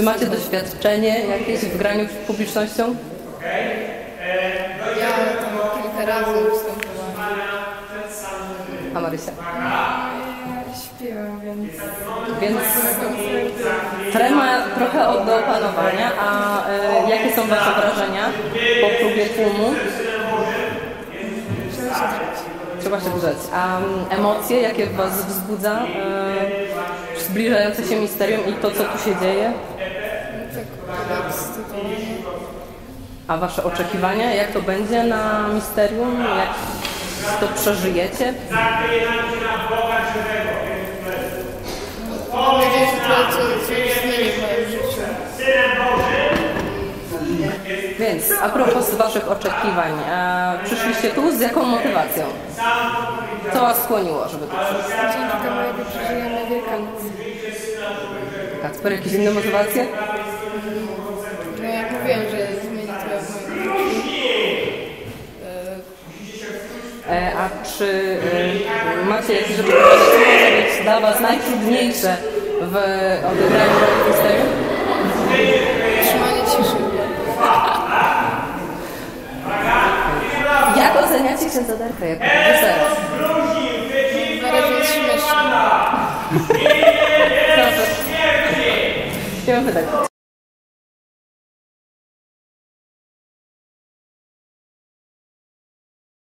Czy macie doświadczenie jakieś w graniu z publicznością? Ja kilka razy występowałam. A Marysia? Śpiewam, więc... Więc trema trochę od do opanowania, a e, jakie są Wasze wrażenia po próbie tłumu? Trzeba się drzeć. A mm, emocje, jakie Was wzbudza e, zbliżające się misterium i to, co tu się dzieje? A Wasze oczekiwania, jak to będzie na misterium? Jak to przeżyjecie? To. Więc a propos Waszych oczekiwań, e, przyszliście tu z jaką motywacją? Co Was skłoniło, żeby tu przyjść? Dzięki temu, przeżyjemy. Kacper, jakieś inne motywacje? No jak mówiłem, że zmieni moim życiu. E, a czy e, macie jakieś co może być dla Was najtrudniejsze w odegraniu roli misterium? Trzymanie ciszy. Jak oceniacie księdza Darka jako reżysera? 真会带